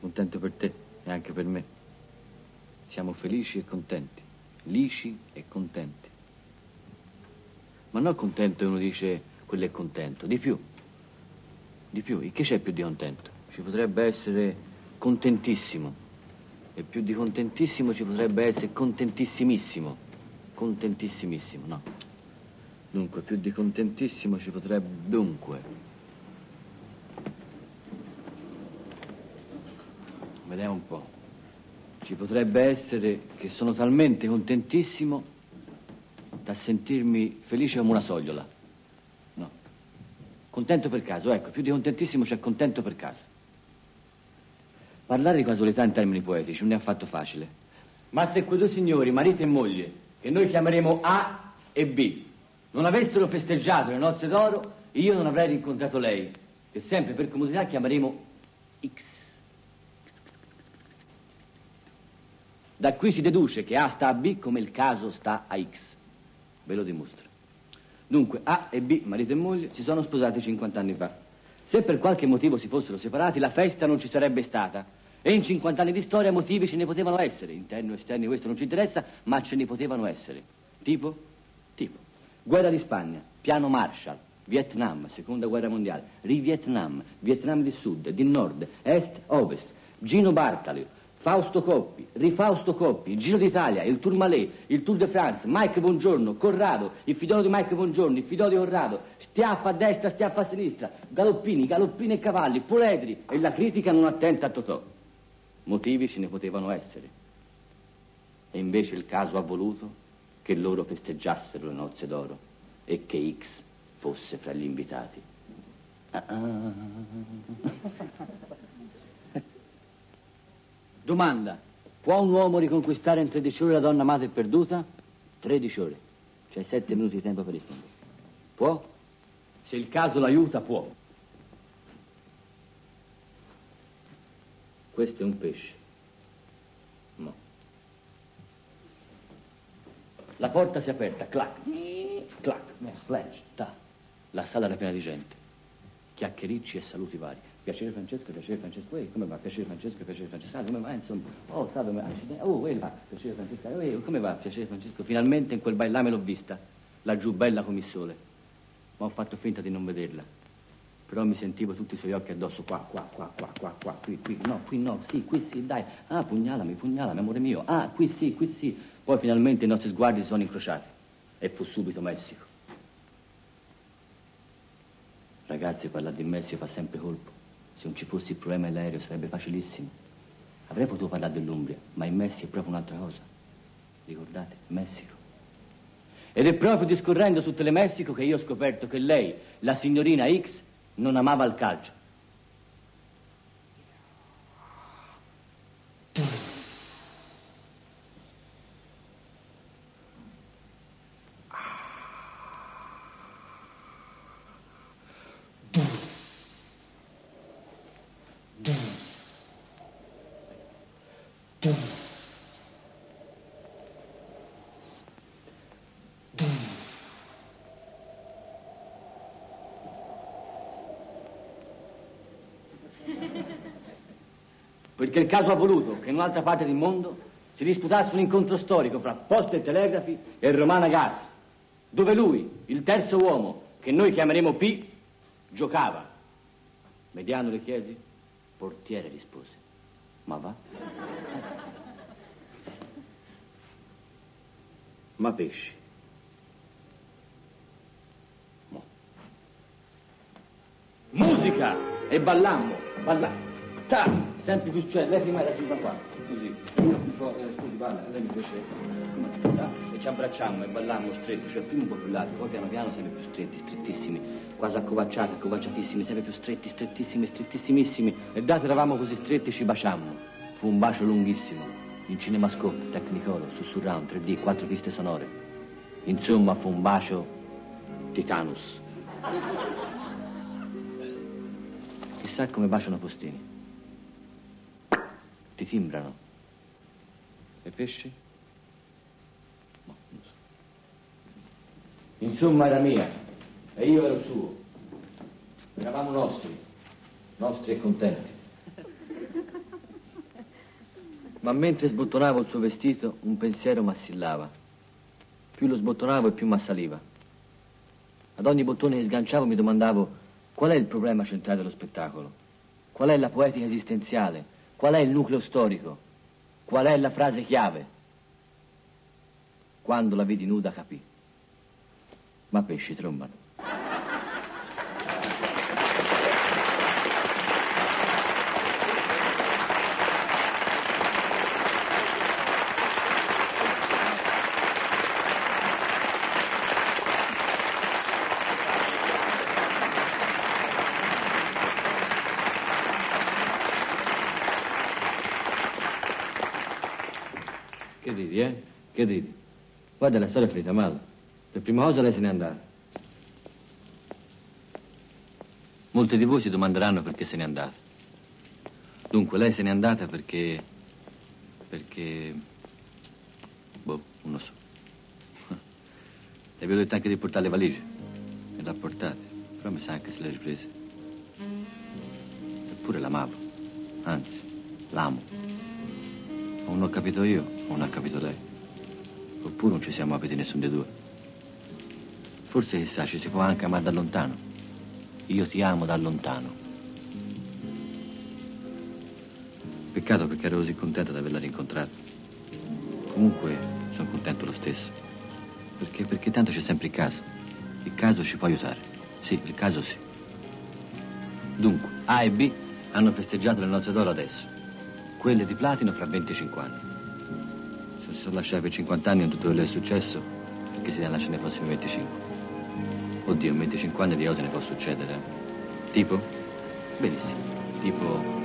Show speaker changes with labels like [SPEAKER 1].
[SPEAKER 1] contento per te e anche per me. Siamo felici e contenti, lisci e contenti. Ma non contento uno dice quello è contento, di più. Di più, e che c'è più di contento? Ci potrebbe essere contentissimo. E più di contentissimo ci potrebbe essere contentissimissimo. Contentissimissimo, no. Dunque, più di contentissimo ci potrebbe... Dunque. Vediamo un po'. Ci potrebbe essere che sono talmente contentissimo da sentirmi felice come una sogliola. No. Contento per caso, ecco, più di contentissimo c'è contento per caso. Parlare di casualità in termini poetici non è affatto facile. Ma se quei due signori, marito e moglie, che noi chiameremo A e B, non avessero festeggiato le nozze d'oro, io non avrei rincontrato lei, che sempre per comodità chiameremo X. Da qui si deduce che A sta a B come il caso sta a X. Ve lo dimostro. Dunque, A e B, marito e moglie, si sono sposati 50 anni fa. Se per qualche motivo si fossero separati, la festa non ci sarebbe stata. E in 50 anni di storia motivi ce ne potevano essere. Interni o esterni, questo non ci interessa, ma ce ne potevano essere. Tipo? Tipo. Guerra di Spagna, piano Marshall, Vietnam, seconda guerra mondiale, Ri-Vietnam, Vietnam di sud, di nord, est, ovest, Gino Bartali, Fausto Coppi, Rifausto Coppi, il Giro d'Italia, il Tourmalet, il Tour de France, Mike Bongiorno, Corrado, il fidono di Mike Bongiorno, il fidono di Corrado, stiaffa a destra, stiaffa a sinistra, galoppini, galoppini e cavalli, puledri e la critica non attenta a Totò. Motivi ce ne potevano essere. E invece il caso ha voluto che loro festeggiassero le nozze d'oro e che X fosse fra gli invitati. Ah, ah. Domanda. Può un uomo riconquistare in 13 ore la donna amata e perduta? 13 ore. C'è 7 minuti di tempo per rispondere. Può? Se il caso l'aiuta, può. Questo è un pesce. No. La porta si è aperta, clac, clac, splash, ta. La sala era piena di gente. Chiacchiericci e saluti vari. Piacere Francesco, piacere Francesco, ehi, come va? Piacere Francesco, piacere Francesco, ah, come va? Insomma, oh, sa come va? Oh, ehi, va, piacere Francesco, oh, ehi, come va? Piacere Francesco, finalmente in quel bailame l'ho vista, laggiù bella come il sole, ma ho fatto finta di non vederla. Però mi sentivo tutti i suoi occhi addosso, qua, qua, qua, qua, qua, qua, qui, qui, no, qui no, sì, qui sì, dai. Ah, pugnalami, pugnalami, amore mio. Ah, qui sì, qui sì. Poi finalmente i nostri sguardi si sono incrociati e fu subito Messico. Ragazzi, parlare di Messico fa sempre colpo. Se non ci fosse il problema dell'aereo sarebbe facilissimo. Avrei potuto parlare dell'Umbria, ma in Messico è proprio un'altra cosa. Ricordate? Messico. Ed è proprio discorrendo su Telemessico che io ho scoperto che lei, la signorina X, non amava il calcio. Perché il caso ha voluto che in un'altra parte del mondo si disputasse un incontro storico fra poste e telegrafi e Romana Gas, dove lui, il terzo uomo, che noi chiameremo P, giocava. Mediano le chiesi, portiere rispose. Ma va? Ma pesci. Mo. Musica! E ballammo, ballammo. Ta! Sempre più, cioè, lei prima era seduta qua, così. Scusi, balla, lei mi piace. E ci abbracciamo e ballammo stretti, cioè prima un po' più larghi, poi piano piano sempre più stretti, strettissimi. Quasi accovacciati, accovacciatissimi, sempre più stretti, strettissimi, strettissimissimi. E date eravamo così stretti ci baciammo. Fu un bacio lunghissimo. In cinemascope, Technicolor, sussurround, 3D, quattro piste sonore. Insomma, fu un bacio titanus. Chissà come baciano postini. Ti timbrano. E pesci? No, non so. Insomma, era mia. E io ero suo. Eravamo nostri. Nostri e contenti. Ma mentre sbottonavo il suo vestito, un pensiero m'assillava. Più lo sbottonavo e più m'assaliva. Ad ogni bottone che sganciavo mi domandavo qual è il problema centrale dello spettacolo, qual è la poetica esistenziale, qual è il nucleo storico, qual è la frase chiave. Quando la vedi nuda capì. Ma pesci trombano. Ridi, eh? Che ridi? Guarda, la storia è finita male. Per prima cosa lei se n'è andata. Molti di voi si domanderanno perché se n'è andata. Dunque, lei se n'è andata perché... perché... Boh, non lo so. Le avevo detto anche di portare le valigie. E l'ha portate. Però mi sa anche se le riprese. Eppure l'amavo. Anzi, l'amo. O non ho capito io, o non ha capito lei. Oppure non ci siamo capiti nessuno dei due. Forse chissà, ci si può anche amare da lontano. Io ti amo da lontano. Peccato perché ero così contento di averla rincontrata. Comunque sono contento lo stesso. Perché, perché tanto c'è sempre il caso. Il caso ci può aiutare. Sì, il caso sì. Dunque, A e B hanno festeggiato le nozze d'oro adesso. Quelle di platino fra 25 anni. Se si sono lasciati per 50 anni non tutto quello che è successo, perché si lasciare nei prossimi 25. Oddio, in 25 anni di cose ne può succedere. Tipo? Benissimo. Tipo...